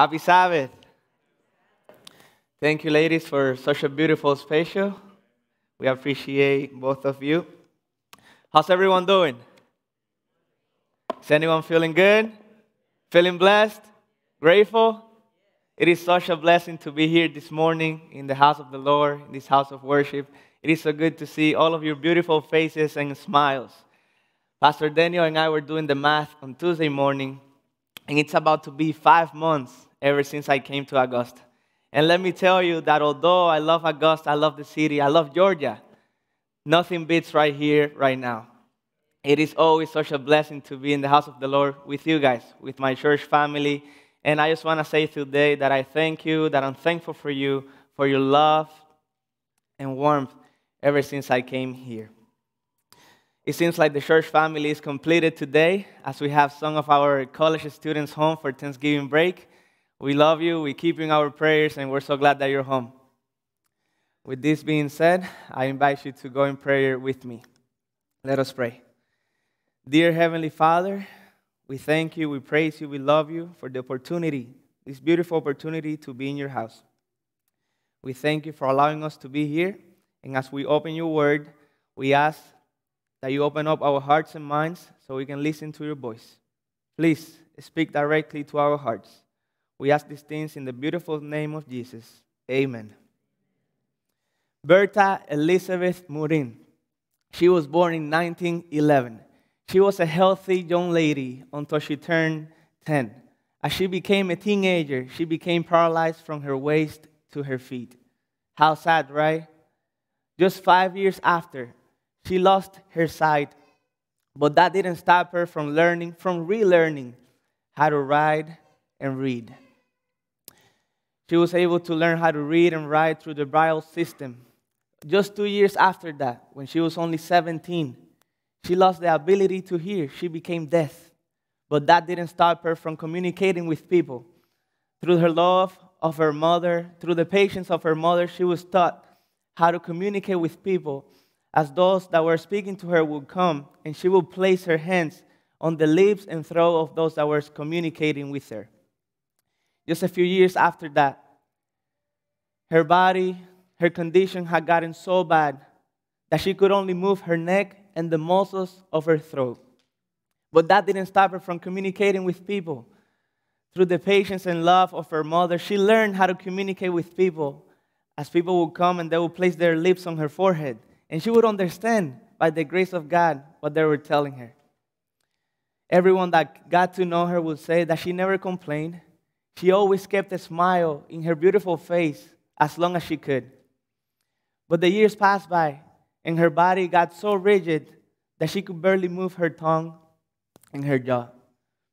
Happy Sabbath. Thank you, ladies, for such a beautiful special. We appreciate both of you. How's everyone doing? Is anyone feeling good? Feeling blessed? Grateful? It is such a blessing to be here this morning in the house of the Lord, in this house of worship. It is so good to see all of your beautiful faces and smiles. Pastor Daniel and I were doing the math on Tuesday morning, and it's about to be five months ever since I came to Augusta. And let me tell you that although I love Augusta, I love the city, I love Georgia, nothing beats right here, right now. It is always such a blessing to be in the house of the Lord with you guys, with my church family. And I just want to say today that I thank you, that I'm thankful for you, for your love and warmth ever since I came here. It seems like the church family is completed today as we have some of our college students home for Thanksgiving break. We love you, we keep you in our prayers, and we're so glad that you're home. With this being said, I invite you to go in prayer with me. Let us pray. Dear Heavenly Father, we thank you, we praise you, we love you for the opportunity, this beautiful opportunity to be in your house. We thank you for allowing us to be here. And as we open your word, we ask that you open up our hearts and minds so we can listen to your voice. Please speak directly to our hearts. We ask these things in the beautiful name of Jesus. Amen. Berta Elizabeth Murin. She was born in 1911. She was a healthy young lady until she turned 10. As she became a teenager, she became paralyzed from her waist to her feet. How sad, right? Just five years after, she lost her sight, but that didn't stop her from learning, from relearning how to write and read. She was able to learn how to read and write through the Braille system. Just two years after that, when she was only 17, she lost the ability to hear. She became deaf. But that didn't stop her from communicating with people. Through her love of her mother, through the patience of her mother, she was taught how to communicate with people as those that were speaking to her would come, and she would place her hands on the lips and throat of those that were communicating with her. Just a few years after that, her body, her condition had gotten so bad that she could only move her neck and the muscles of her throat. But that didn't stop her from communicating with people. Through the patience and love of her mother, she learned how to communicate with people as people would come and they would place their lips on her forehead. And she would understand by the grace of God what they were telling her. Everyone that got to know her would say that she never complained, she always kept a smile in her beautiful face as long as she could. But the years passed by, and her body got so rigid that she could barely move her tongue and her jaw.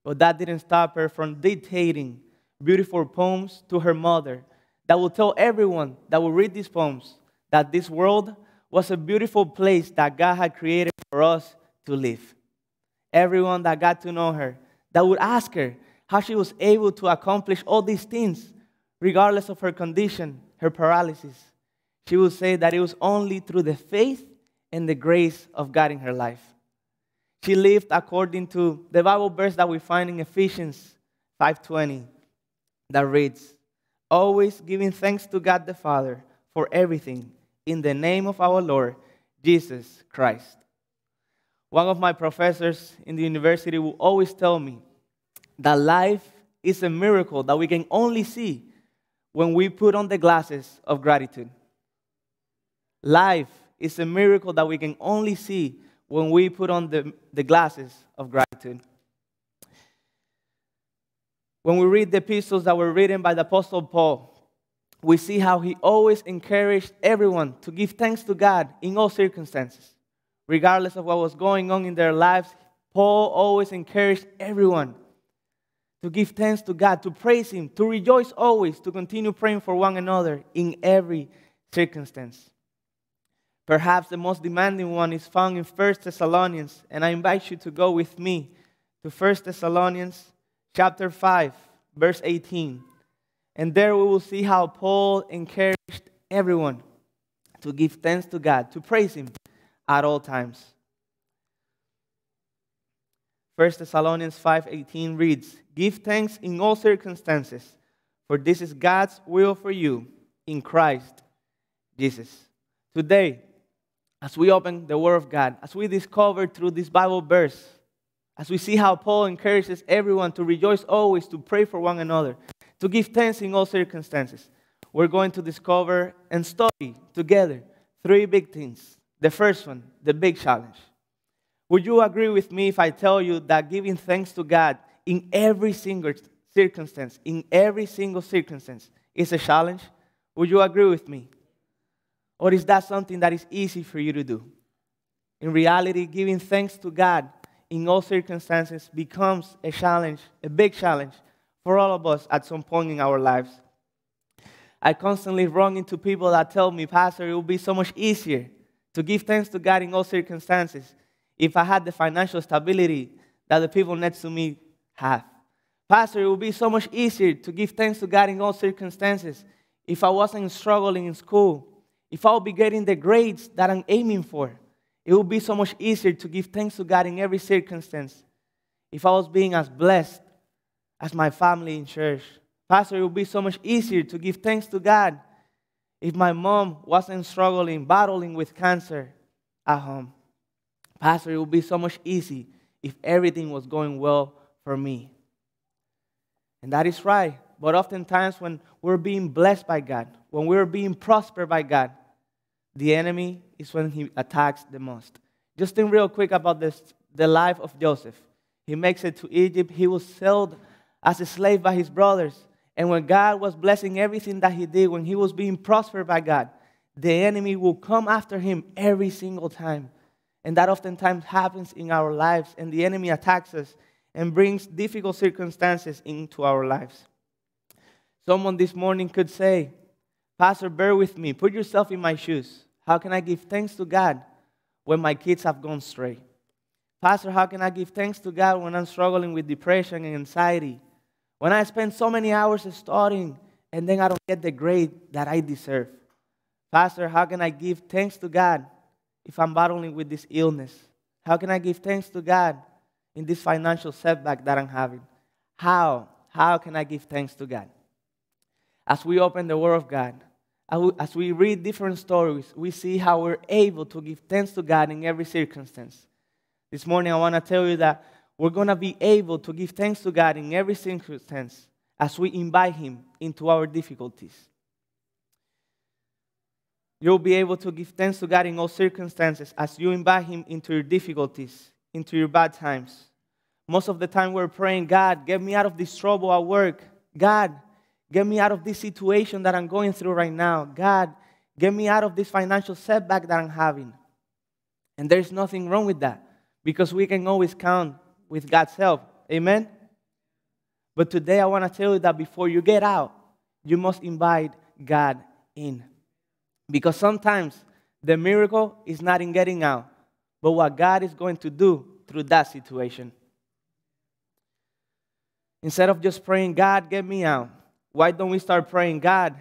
But that didn't stop her from dictating beautiful poems to her mother that will tell everyone that will read these poems that this world was a beautiful place that God had created for us to live. Everyone that got to know her, that would ask her, how she was able to accomplish all these things, regardless of her condition, her paralysis. She would say that it was only through the faith and the grace of God in her life. She lived according to the Bible verse that we find in Ephesians 5:20 that reads, "Always giving thanks to God the Father for everything in the name of our Lord Jesus Christ." One of my professors in the university will always tell me that life is a miracle that we can only see when we put on the glasses of gratitude. Life is a miracle that we can only see when we put on the, the glasses of gratitude. When we read the epistles that were written by the Apostle Paul, we see how he always encouraged everyone to give thanks to God in all circumstances. Regardless of what was going on in their lives, Paul always encouraged everyone to give thanks to God, to praise Him, to rejoice always, to continue praying for one another in every circumstance. Perhaps the most demanding one is found in 1 Thessalonians, and I invite you to go with me to 1 Thessalonians chapter 5, verse 18. And there we will see how Paul encouraged everyone to give thanks to God, to praise Him at all times. 1 Thessalonians 5:18 reads, "Give thanks in all circumstances, for this is God's will for you in Christ Jesus. Today, as we open the Word of God, as we discover through this Bible verse, as we see how Paul encourages everyone to rejoice always, to pray for one another, to give thanks in all circumstances, we're going to discover and study together three big things. The first one, the big challenge. Would you agree with me if I tell you that giving thanks to God in every single circumstance, in every single circumstance, is a challenge? Would you agree with me? Or is that something that is easy for you to do? In reality, giving thanks to God in all circumstances becomes a challenge, a big challenge for all of us at some point in our lives. I constantly run into people that tell me, Pastor, it would be so much easier to give thanks to God in all circumstances if I had the financial stability that the people next to me have. Pastor, it would be so much easier to give thanks to God in all circumstances if I wasn't struggling in school, if I would be getting the grades that I'm aiming for. It would be so much easier to give thanks to God in every circumstance if I was being as blessed as my family in church. Pastor, it would be so much easier to give thanks to God if my mom wasn't struggling, battling with cancer at home. Pastor, it would be so much easy if everything was going well for me. And that is right. But oftentimes, when we're being blessed by God, when we're being prospered by God, the enemy is when he attacks the most. Just think real quick about this, the life of Joseph. He makes it to Egypt. He was sold as a slave by his brothers. And when God was blessing everything that he did, when he was being prospered by God, the enemy will come after him every single time. And that oftentimes happens in our lives. And the enemy attacks us and brings difficult circumstances into our lives. Someone this morning could say, Pastor, bear with me. Put yourself in my shoes. How can I give thanks to God when my kids have gone stray? Pastor, how can I give thanks to God when I'm struggling with depression and anxiety? When I spend so many hours studying and then I don't get the grade that I deserve? Pastor, how can I give thanks to God if I'm battling with this illness? How can I give thanks to God in this financial setback that I'm having? How? How can I give thanks to God? As we open the Word of God, as we read different stories, we see how we're able to give thanks to God in every circumstance. This morning, I want to tell you that we're going to be able to give thanks to God in every circumstance as we invite Him into our difficulties. You'll be able to give thanks to God in all circumstances as you invite Him into your difficulties, into your bad times. Most of the time, we're praying, God, get me out of this trouble at work. God, Get me out of this situation that I'm going through right now. God, get me out of this financial setback that I'm having. And there's nothing wrong with that because we can always count with God's help. Amen? But today I want to tell you that before you get out, you must invite God in. Because sometimes the miracle is not in getting out, but what God is going to do through that situation. Instead of just praying, God, get me out, why don't we start praying, God,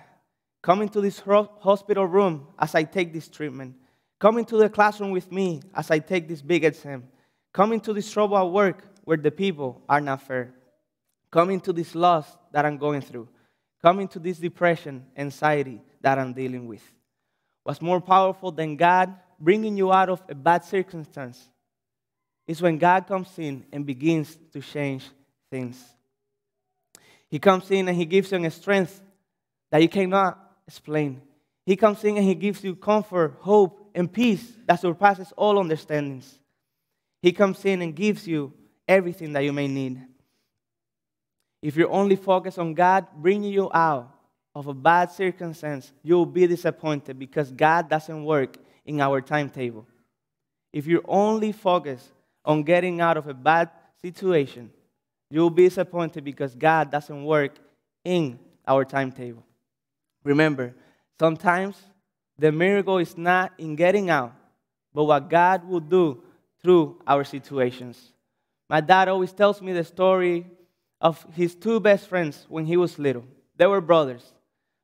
come into this hospital room as I take this treatment. Come into the classroom with me as I take this big exam. Come into this trouble at work where the people are not fair. Come into this loss that I'm going through. Come into this depression, anxiety that I'm dealing with. What's more powerful than God bringing you out of a bad circumstance is when God comes in and begins to change things. He comes in and He gives you a strength that you cannot explain. He comes in and He gives you comfort, hope, and peace that surpasses all understandings. He comes in and gives you everything that you may need. If you're only focused on God bringing you out of a bad circumstance, you'll be disappointed because God doesn't work in our timetable. If you're only focused on getting out of a bad situation, You'll be disappointed because God doesn't work in our timetable. Remember, sometimes the miracle is not in getting out, but what God will do through our situations. My dad always tells me the story of his two best friends when he was little. They were brothers.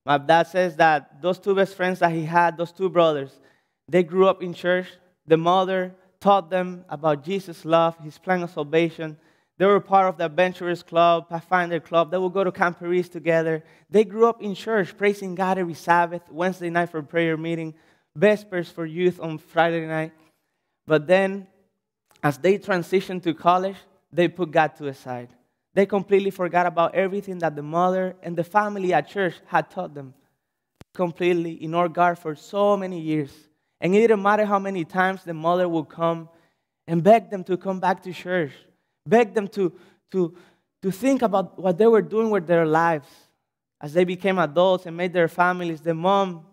My dad says that those two best friends that he had, those two brothers, they grew up in church. The mother taught them about Jesus' love, his plan of salvation. They were part of the Adventurers Club, Pathfinder Club. They would go to Camp Paris together. They grew up in church, praising God every Sabbath, Wednesday night for prayer meeting, Vespers for youth on Friday night. But then, as they transitioned to college, they put God to the side. They completely forgot about everything that the mother and the family at church had taught them. Completely ignored God for so many years. And it didn't matter how many times the mother would come and beg them to come back to church, beg them to, to, to think about what they were doing with their lives. As they became adults and made their families, the mom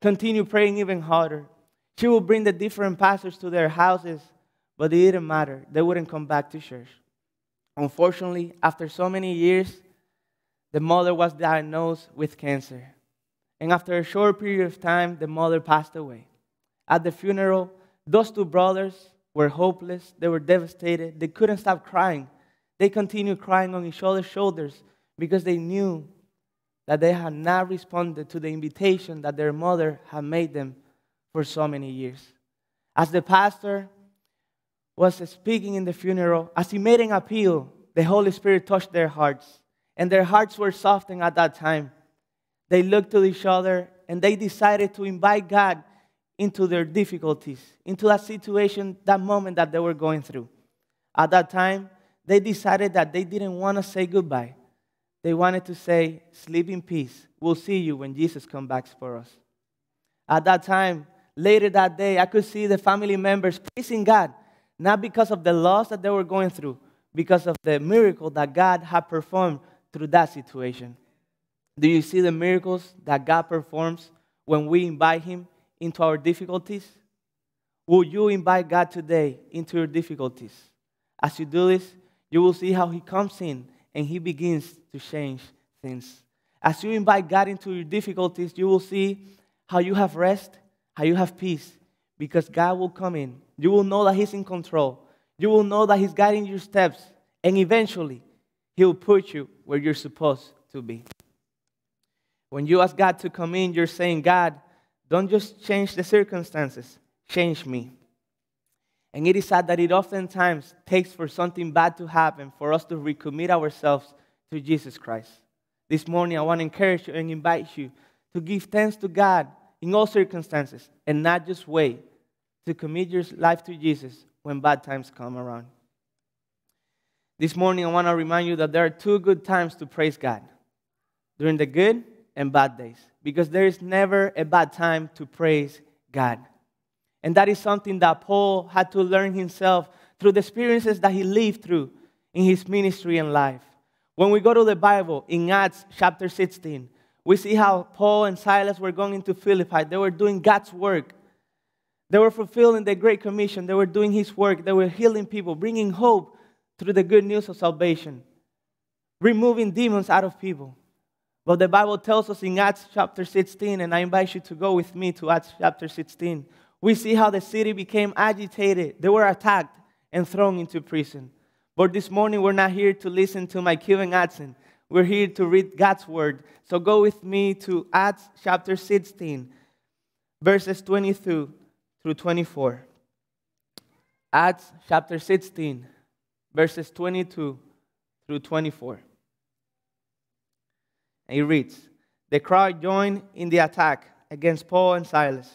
continued praying even harder. She would bring the different pastors to their houses, but it didn't matter. They wouldn't come back to church. Unfortunately, after so many years, the mother was diagnosed with cancer. And after a short period of time, the mother passed away. At the funeral, those two brothers were hopeless. They were devastated. They couldn't stop crying. They continued crying on each other's shoulders because they knew that they had not responded to the invitation that their mother had made them for so many years. As the pastor was speaking in the funeral, as he made an appeal, the Holy Spirit touched their hearts, and their hearts were softened at that time. They looked to each other and they decided to invite God into their difficulties, into that situation, that moment that they were going through. At that time, they decided that they didn't want to say goodbye. They wanted to say, Sleep in peace. We'll see you when Jesus comes back for us. At that time, later that day, I could see the family members praising God, not because of the loss that they were going through, because of the miracle that God had performed through that situation. Do you see the miracles that God performs when we invite Him into our difficulties? Will you invite God today into your difficulties? As you do this, you will see how He comes in and He begins to change things. As you invite God into your difficulties, you will see how you have rest, how you have peace, because God will come in. You will know that He's in control. You will know that He's guiding your steps, and eventually, He will put you where you're supposed to be. When you ask God to come in, you're saying, God, don't just change the circumstances, change me. And it is sad that it oftentimes takes for something bad to happen for us to recommit ourselves to Jesus Christ. This morning, I want to encourage you and invite you to give thanks to God in all circumstances and not just wait to commit your life to Jesus when bad times come around. This morning, I want to remind you that there are two good times to praise God during the good and bad days because there is never a bad time to praise God. And that is something that Paul had to learn himself through the experiences that he lived through in his ministry and life. When we go to the Bible in Acts chapter 16, we see how Paul and Silas were going into Philippi. They were doing God's work. They were fulfilling the Great Commission. They were doing His work. They were healing people, bringing hope through the good news of salvation, removing demons out of people. But the Bible tells us in Acts chapter 16, and I invite you to go with me to Acts chapter 16. We see how the city became agitated. They were attacked and thrown into prison. But this morning, we're not here to listen to my Cuban accent. We're here to read God's word. So go with me to Acts chapter 16, verses 22 through 24. Acts chapter 16, verses 22 through 24. And he reads The crowd joined in the attack against Paul and Silas,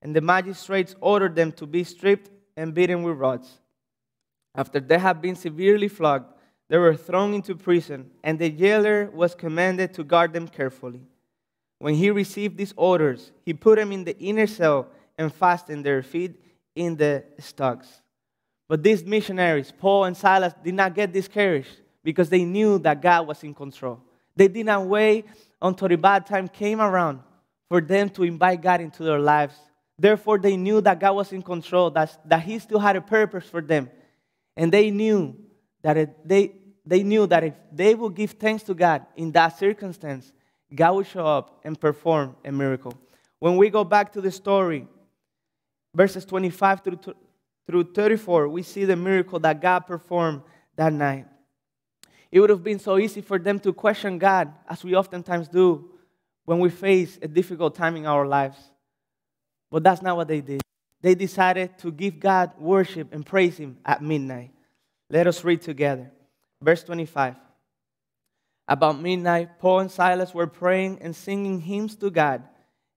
and the magistrates ordered them to be stripped and beaten with rods. After they had been severely flogged, they were thrown into prison, and the jailer was commanded to guard them carefully. When he received these orders, he put them in the inner cell and fastened their feet in the stocks. But these missionaries, Paul and Silas, did not get discouraged because they knew that God was in control. They did not wait until the bad time came around for them to invite God into their lives. Therefore, they knew that God was in control, that, that He still had a purpose for them. And they knew that it, they, they knew that if they would give thanks to God in that circumstance, God would show up and perform a miracle. When we go back to the story, verses 25 through, through 34, we see the miracle that God performed that night. It would have been so easy for them to question God, as we oftentimes do when we face a difficult time in our lives. But that's not what they did. They decided to give God worship and praise Him at midnight. Let us read together. Verse 25. About midnight, Paul and Silas were praying and singing hymns to God,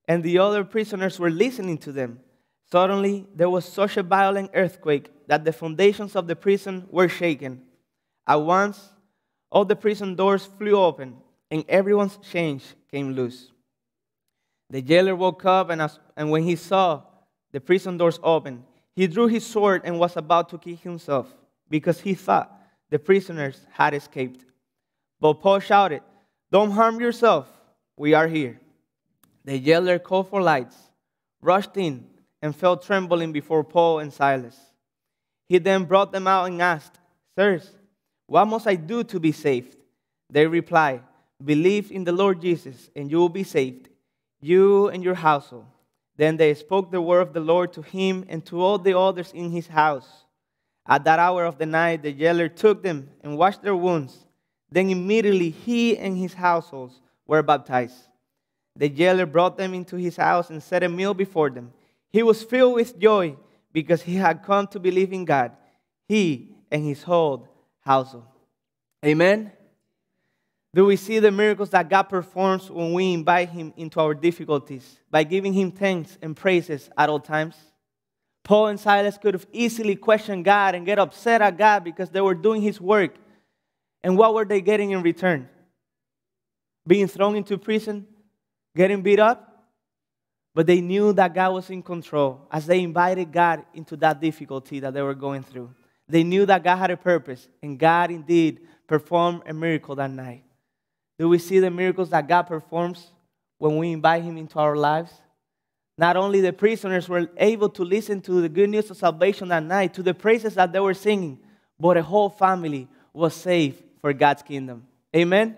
and the other prisoners were listening to them. Suddenly, there was such a violent earthquake that the foundations of the prison were shaken. At once, all the prison doors flew open, and everyone's chains came loose. The jailer woke up, and, as, and when he saw the prison doors open, he drew his sword and was about to kill himself because he thought the prisoners had escaped. But Paul shouted, Don't harm yourself. We are here. The jailer called for lights, rushed in, and fell trembling before Paul and Silas. He then brought them out and asked, Sirs, what must I do to be saved? They replied, Believe in the Lord Jesus, and you will be saved, you and your household. Then they spoke the word of the Lord to him and to all the others in his house. At that hour of the night, the jailer took them and washed their wounds. Then immediately he and his households were baptized. The jailer brought them into his house and set a meal before them. He was filled with joy because he had come to believe in God, he and his whole household. Amen. Do we see the miracles that God performs when we invite him into our difficulties by giving him thanks and praises at all times? Paul and Silas could have easily questioned God and get upset at God because they were doing his work. And what were they getting in return? Being thrown into prison, getting beat up? But they knew that God was in control as they invited God into that difficulty that they were going through. They knew that God had a purpose, and God indeed performed a miracle that night. Do we see the miracles that God performs when we invite Him into our lives? Not only the prisoners were able to listen to the good news of salvation that night, to the praises that they were singing, but a whole family was saved for God's kingdom. Amen.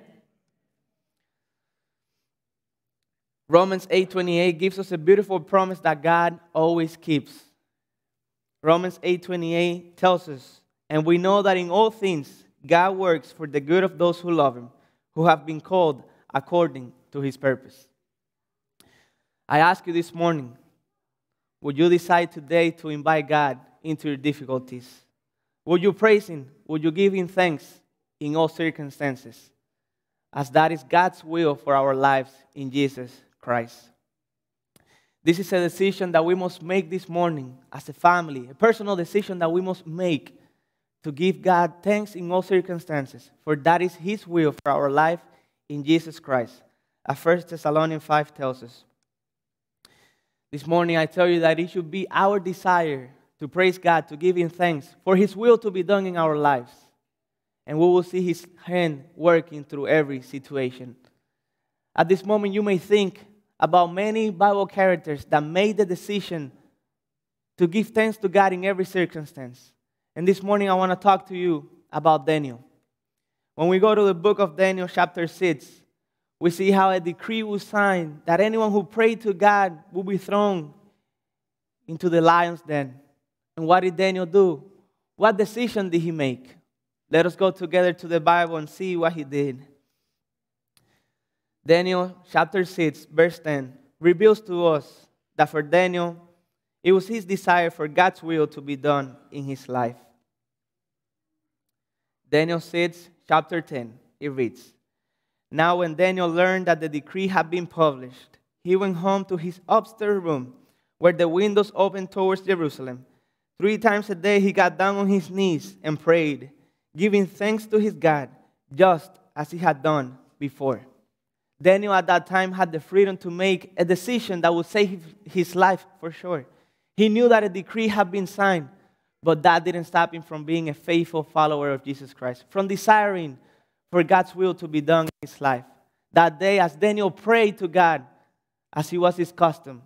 Romans 8:28 gives us a beautiful promise that God always keeps. Romans 8:28 tells us, and we know that in all things God works for the good of those who love him, who have been called according to his purpose. I ask you this morning, would you decide today to invite God into your difficulties? Would you praise him? Would you give him thanks in all circumstances? As that is God's will for our lives in Jesus Christ. This is a decision that we must make this morning as a family, a personal decision that we must make to give God thanks in all circumstances, for that is His will for our life in Jesus Christ. As 1 Thessalonians 5 tells us. This morning, I tell you that it should be our desire to praise God, to give Him thanks for His will to be done in our lives. And we will see His hand working through every situation. At this moment, you may think, about many Bible characters that made the decision to give thanks to God in every circumstance. And this morning I want to talk to you about Daniel. When we go to the book of Daniel, chapter 6, we see how a decree was signed that anyone who prayed to God would be thrown into the lion's den. And what did Daniel do? What decision did he make? Let us go together to the Bible and see what he did. Daniel chapter 6, verse 10 reveals to us that for Daniel, it was his desire for God's will to be done in his life. Daniel 6, chapter 10, it reads Now, when Daniel learned that the decree had been published, he went home to his upstairs room where the windows opened towards Jerusalem. Three times a day he got down on his knees and prayed, giving thanks to his God, just as he had done before. Daniel at that time had the freedom to make a decision that would save his life for sure. He knew that a decree had been signed, but that didn't stop him from being a faithful follower of Jesus Christ, from desiring for God's will to be done in his life. That day, as Daniel prayed to God, as he was his custom,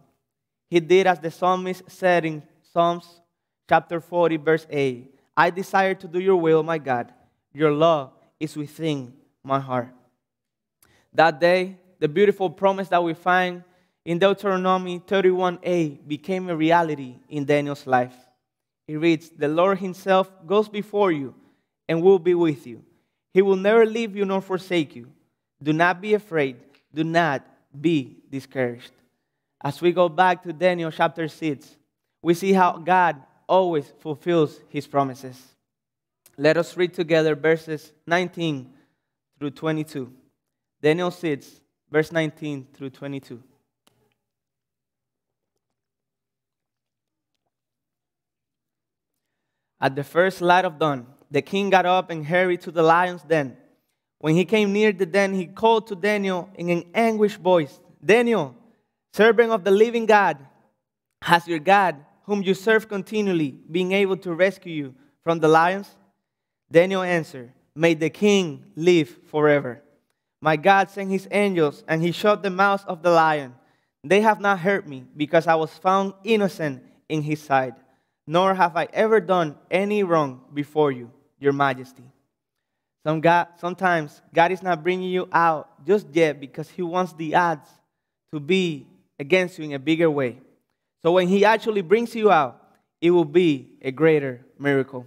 he did as the psalmist said in Psalms chapter 40, verse 8 I desire to do your will, my God. Your law is within my heart. That day, the beautiful promise that we find in Deuteronomy 31a became a reality in Daniel's life. It reads, The Lord Himself goes before you and will be with you. He will never leave you nor forsake you. Do not be afraid. Do not be discouraged. As we go back to Daniel chapter 6, we see how God always fulfills His promises. Let us read together verses 19 through 22. Daniel 6, verse 19 through 22. At the first light of dawn, the king got up and hurried to the lion's den. When he came near the den, he called to Daniel in an anguished voice Daniel, servant of the living God, has your God, whom you serve continually, been able to rescue you from the lions? Daniel answered, May the king live forever. My God sent his angels, and he shut the mouth of the lion. They have not hurt me, because I was found innocent in his sight, nor have I ever done any wrong before you, your majesty. Some God, sometimes God is not bringing you out just yet because he wants the odds to be against you in a bigger way. So when he actually brings you out, it will be a greater miracle.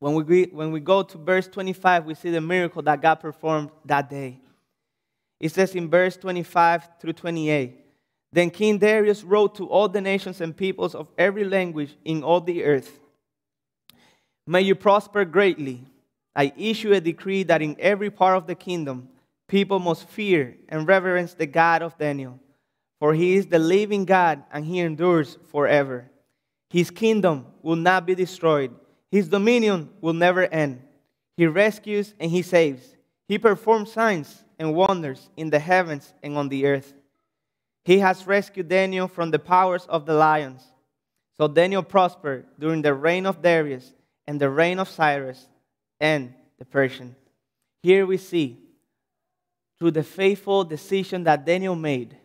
When we, when we go to verse 25, we see the miracle that God performed that day. It says in verse 25 through 28 Then King Darius wrote to all the nations and peoples of every language in all the earth May you prosper greatly. I issue a decree that in every part of the kingdom, people must fear and reverence the God of Daniel, for he is the living God and he endures forever. His kingdom will not be destroyed his dominion will never end. He rescues and he saves. He performs signs and wonders in the heavens and on the earth. He has rescued Daniel from the powers of the lions. So Daniel prospered during the reign of Darius and the reign of Cyrus and the Persian. Here we see, through the faithful decision that Daniel made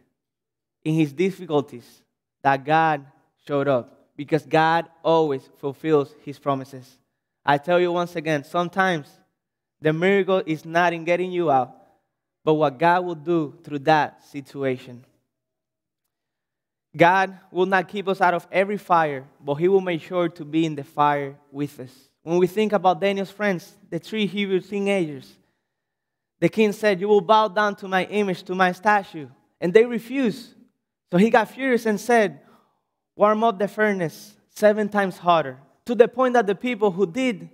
in his difficulties, that God showed up because God always fulfills his promises. I tell you once again, sometimes the miracle is not in getting you out, but what God will do through that situation. God will not keep us out of every fire, but He will make sure to be in the fire with us. When we think about Daniel's friends, the three Hebrew teenagers, the king said, You will bow down to my image, to my statue. And they refused. So he got furious and said, warm up the furnace seven times hotter, to the point that the people who did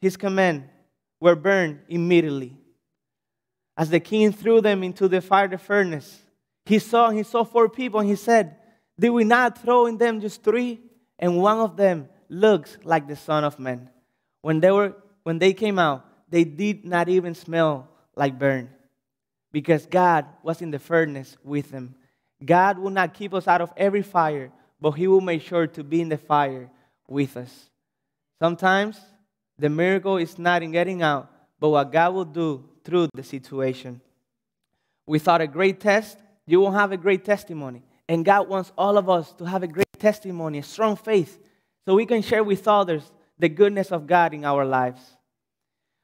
his command were burned immediately. As the king threw them into the fire furnace, he saw he saw four people and he said, Did we not throw in them just three? And one of them looks like the Son of Man. When they were when they came out, they did not even smell like burn. Because God was in the furnace with them. God will not keep us out of every fire, but He will make sure to be in the fire with us. Sometimes the miracle is not in getting out, but what God will do through the situation. Without a great test, you won't have a great testimony. And God wants all of us to have a great testimony, a strong faith, so we can share with others the goodness of God in our lives.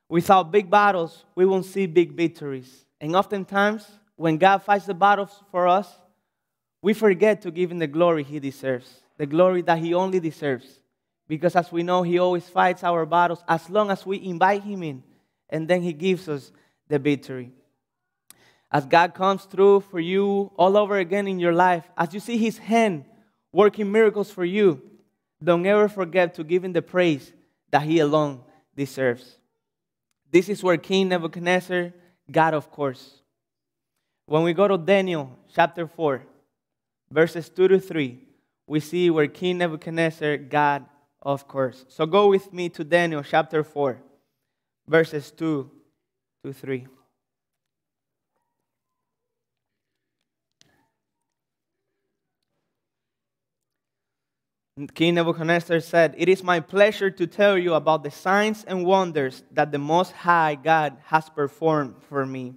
Without big battles, we won't see big victories. And oftentimes, when God fights the battles for us, we forget to give him the glory he deserves, the glory that he only deserves. Because as we know, he always fights our battles as long as we invite him in, and then he gives us the victory. As God comes through for you all over again in your life, as you see his hand working miracles for you, don't ever forget to give him the praise that he alone deserves. This is where King Nebuchadnezzar got, of course. When we go to Daniel chapter 4, verses 2 to 3, we see where King Nebuchadnezzar got of course. So go with me to Daniel chapter 4, verses 2 to 3. King Nebuchadnezzar said, It is my pleasure to tell you about the signs and wonders that the Most High God has performed for me.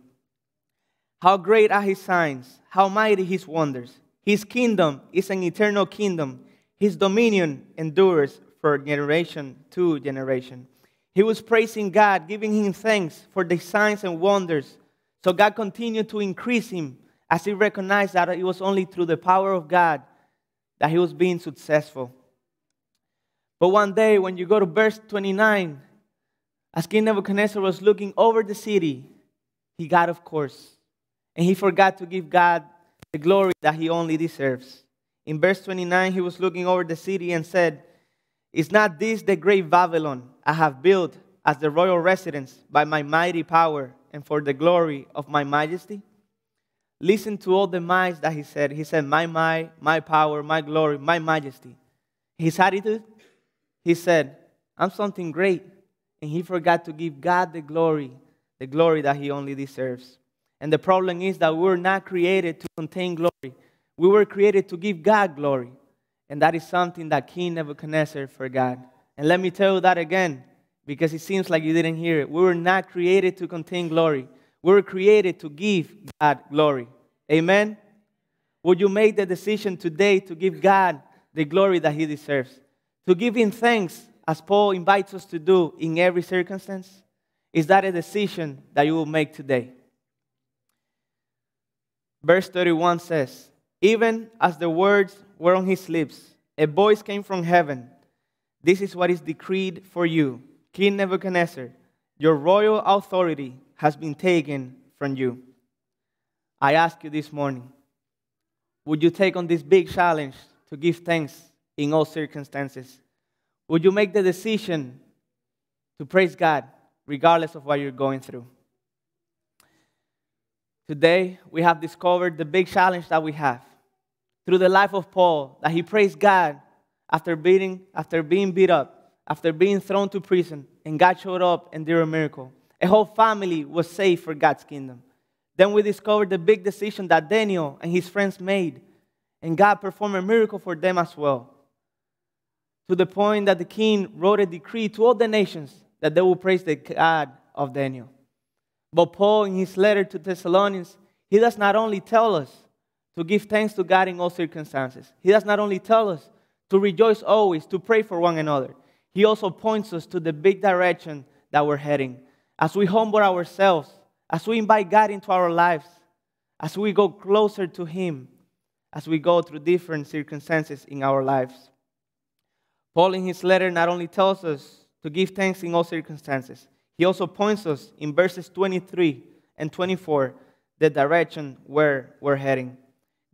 How great are his signs, how mighty his wonders. His kingdom is an eternal kingdom. His dominion endures for generation to generation. He was praising God, giving him thanks for the signs and wonders. So God continued to increase him as he recognized that it was only through the power of God that he was being successful. But one day, when you go to verse 29, as King Nebuchadnezzar was looking over the city, he got of course, and he forgot to give God the glory that he only deserves. In verse 29, he was looking over the city and said, Is not this the great Babylon I have built as the royal residence by my mighty power and for the glory of my majesty? Listen to all the mights that he said. He said, My might, my power, my glory, my majesty. His attitude, he said, I'm something great. And he forgot to give God the glory, the glory that he only deserves. And the problem is that we were not created to contain glory. We were created to give God glory. And that is something that King Nebuchadnezzar forgot. And let me tell you that again, because it seems like you didn't hear it. We were not created to contain glory. We were created to give God glory. Amen? Would you make the decision today to give God the glory that He deserves? To give Him thanks, as Paul invites us to do in every circumstance? Is that a decision that you will make today? Verse 31 says, Even as the words were on his lips, a voice came from heaven. This is what is decreed for you, King Nebuchadnezzar. Your royal authority has been taken from you. I ask you this morning would you take on this big challenge to give thanks in all circumstances? Would you make the decision to praise God regardless of what you're going through? Today, we have discovered the big challenge that we have through the life of Paul that he praised God after, beating, after being beat up, after being thrown to prison, and God showed up and did a miracle. A whole family was saved for God's kingdom. Then we discovered the big decision that Daniel and his friends made, and God performed a miracle for them as well. To the point that the king wrote a decree to all the nations that they will praise the God of Daniel. But Paul, in his letter to Thessalonians, he does not only tell us to give thanks to God in all circumstances, he does not only tell us to rejoice always, to pray for one another, he also points us to the big direction that we're heading. As we humble ourselves, as we invite God into our lives, as we go closer to Him, as we go through different circumstances in our lives. Paul, in his letter, not only tells us to give thanks in all circumstances, he also points us in verses 23 and 24 the direction where we're heading.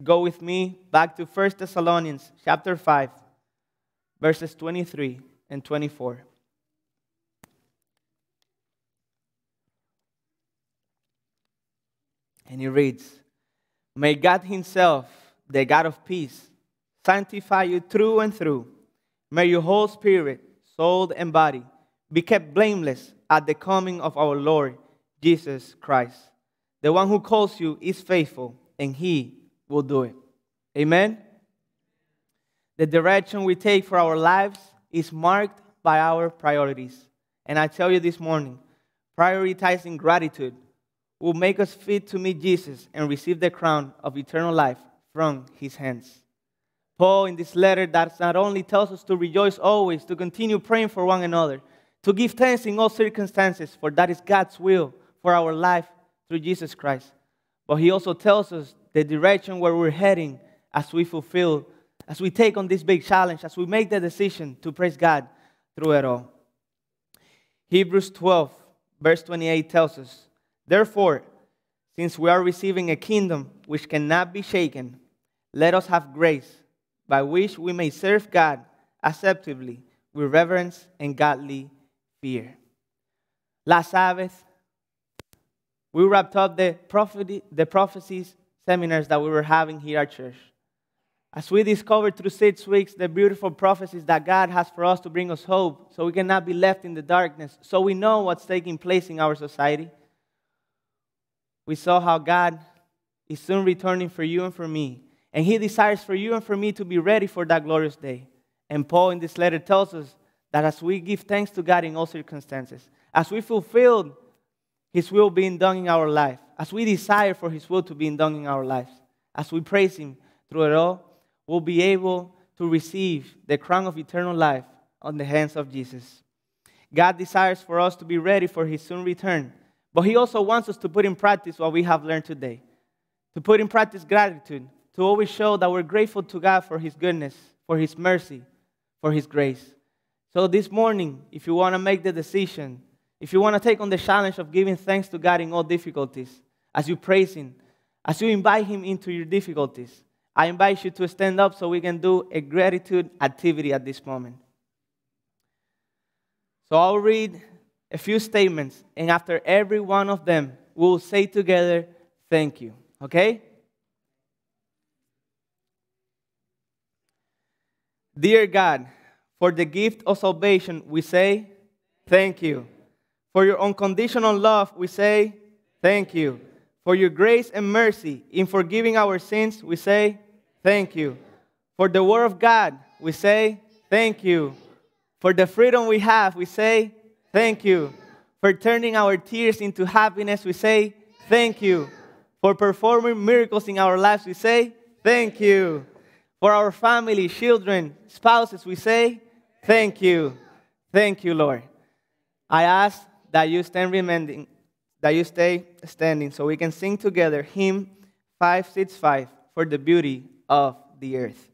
Go with me back to 1 Thessalonians chapter 5, verses 23 and 24. And he reads, May God Himself, the God of peace, sanctify you through and through. May your whole spirit, soul, and body be kept blameless at the coming of our Lord Jesus Christ. The one who calls you is faithful, and he will do it. Amen? The direction we take for our lives is marked by our priorities. And I tell you this morning, prioritizing gratitude will make us fit to meet Jesus and receive the crown of eternal life from his hands. Paul, in this letter, that not only tells us to rejoice always, to continue praying for one another, to give thanks in all circumstances, for that is God's will for our life through Jesus Christ. But he also tells us the direction where we're heading as we fulfill, as we take on this big challenge, as we make the decision to praise God through it all. Hebrews 12, verse 28 tells us, Therefore, since we are receiving a kingdom which cannot be shaken, let us have grace by which we may serve God acceptably with reverence and godly fear. Last Sabbath, we wrapped up the, prophecy, the prophecies seminars that we were having here at church. As we discovered through six weeks the beautiful prophecies that God has for us to bring us hope so we cannot be left in the darkness, so we know what's taking place in our society. We saw how God is soon returning for you and for me, and He desires for you and for me to be ready for that glorious day. And Paul in this letter tells us that as we give thanks to God in all circumstances, as we fulfill His will being done in our life, as we desire for His will to be done in our lives, as we praise Him through it all, we'll be able to receive the crown of eternal life on the hands of Jesus. God desires for us to be ready for His soon return, but He also wants us to put in practice what we have learned today, to put in practice gratitude, to always show that we're grateful to God for His goodness, for His mercy, for His grace. So, this morning, if you want to make the decision, if you want to take on the challenge of giving thanks to God in all difficulties, as you praise Him, as you invite Him into your difficulties, I invite you to stand up so we can do a gratitude activity at this moment. So I'll read a few statements, and after every one of them, we'll say together, Thank you. Okay? Dear God, for the gift of salvation, we say, Thank you. For your unconditional love, we say, Thank you. For your grace and mercy in forgiving our sins, we say, Thank you. For the Word of God, we say, Thank you. For the freedom we have, we say, Thank you. For turning our tears into happiness, we say, Thank you. For performing miracles in our lives, we say, Thank you. For our family, children, spouses, we say, Thank you. Thank you, Lord. I ask that you stand remaining, that you stay standing so we can sing together hymn 565 for the beauty of the earth.